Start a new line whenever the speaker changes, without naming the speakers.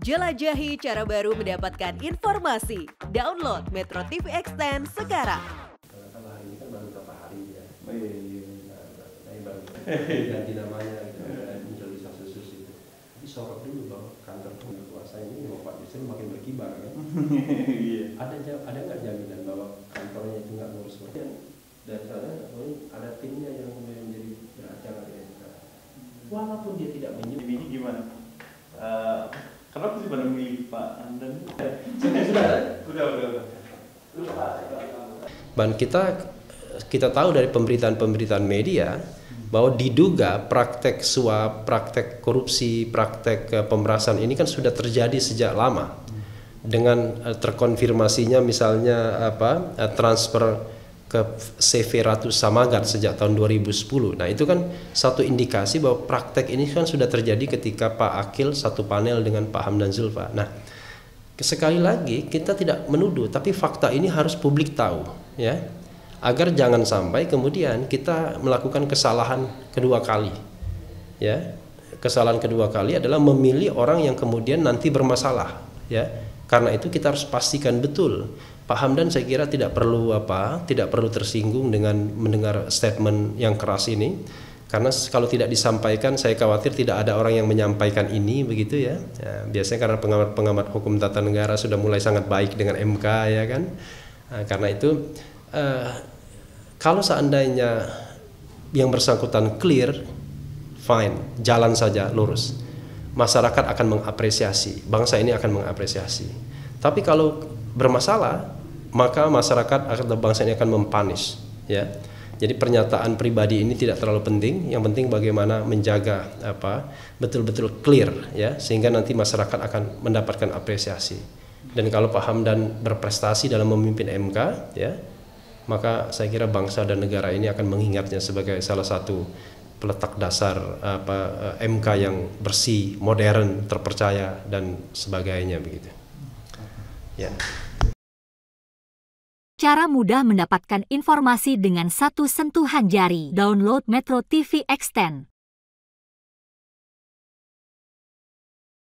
Jelajahi cara baru mendapatkan informasi. Download Metro TV Extend sekarang.
Kalau hari ini kan baru beberapa hari ya.
Oh, iya, iya.
Nah, nah, baru ganti namanya gitu, dan muncul di sus itu. Tapi sorot dulu bahwa kantor penguasa ini mau Pak Yusril makin berkibar kan.
Iya.
Ada ada nggak jaminan bahwa kantornya itu nggak ngurus semuanya? Dan ini ada timnya yang menjadi beracara di MK. Walaupun dia tidak menyebut.
Ini gimana?
Dan kita kita tahu dari pemberitaan-pemberitaan media bahwa diduga praktek suap, praktek korupsi, praktek eh, pemerasan ini kan sudah terjadi sejak lama. Dengan eh, terkonfirmasinya misalnya apa eh, transfer ke CV Ratu Samagat sejak tahun 2010. Nah, itu kan satu indikasi bahwa praktek ini kan sudah terjadi ketika Pak Akil satu panel dengan Pak Hamdan Zulfa. Nah, sekali lagi kita tidak menuduh tapi fakta ini harus publik tahu ya agar jangan sampai kemudian kita melakukan kesalahan kedua kali ya. Kesalahan kedua kali adalah memilih orang yang kemudian nanti bermasalah ya. Karena itu kita harus pastikan betul Pak Hamdan saya kira tidak perlu apa tidak perlu tersinggung dengan mendengar statement yang keras ini. Karena kalau tidak disampaikan saya khawatir tidak ada orang yang menyampaikan ini begitu ya, Ya, biasanya karena pengamat-pengamat hukum tata negara sudah mulai sangat baik dengan MK ya kan? Nah, karena itu eh, kalau seandainya yang bersangkutan clear fine jalan saja lurus. Masyarakat akan mengapresiasi bangsa ini akan mengapresiasi. Tapi kalau bermasalah maka masyarakat atau bangsa ini akan mempunish ya. Jadi pernyataan pribadi ini tidak terlalu penting. Yang penting bagaimana menjaga apa betul-betul clear ya sehingga nanti masyarakat akan mendapatkan apresiasi. Dan kalau Pak Hamdan berprestasi dalam memimpin MK ya maka saya kira bangsa dan negara ini akan mengingatnya sebagai salah satu peletak dasar apa eh, MK yang bersih, modern, terpercaya dan sebagainya begitu. Ya.
Cara mudah mendapatkan informasi dengan satu sentuhan jari. Download Metro TV Extend.